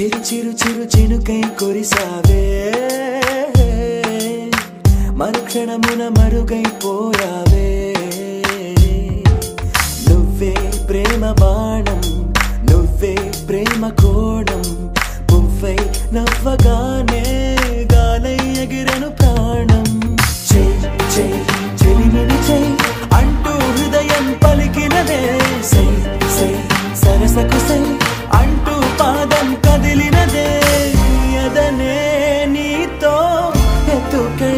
చిరు చిరు చిరు చినుకై కొరిసావే. మరుక్షణమున మరుగై మరుగైపోయావే నువ్వే ప్రేమ బాణం నువ్వే ప్రేమ కోణం పువ్వై నవ్వగానే గాలై ఎగిరను ప్రాణం. అంటూ హృదయం పలికినదే. సరసకు సై look